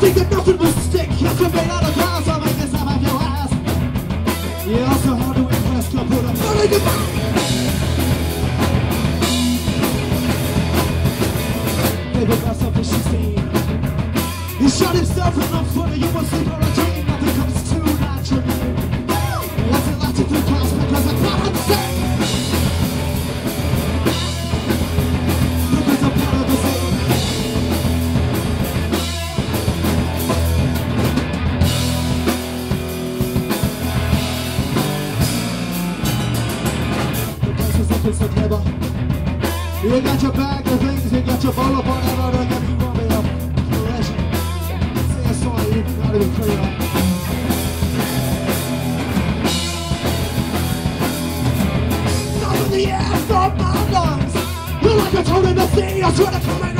think that nothing will stick. Yes, we're made out of glass, I'll make this out of your ass Yeah, so how do we press, come put a... Not like looking so clever. You got your bag of things, you got your bowl of whatever, don't get me wrong, but I'm a legend. Say a song, you gotta be clear. Up in the air from my lungs. You're like a toad in the sea, I swear to come and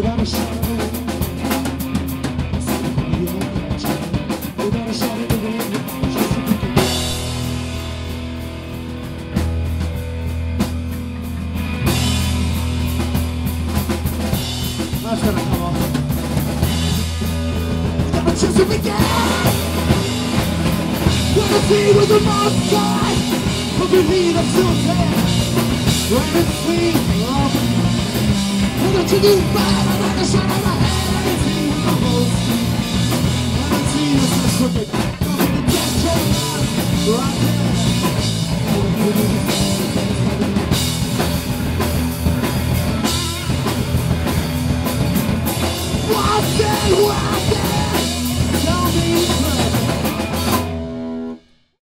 That's gonna come off. Got a chance to begin. Wanna see with the most side. Hope you need a filter. When it's sweet, love. What don't you do bad? I'm like a shot of my the don't to. What's it? What's it? Tell me first.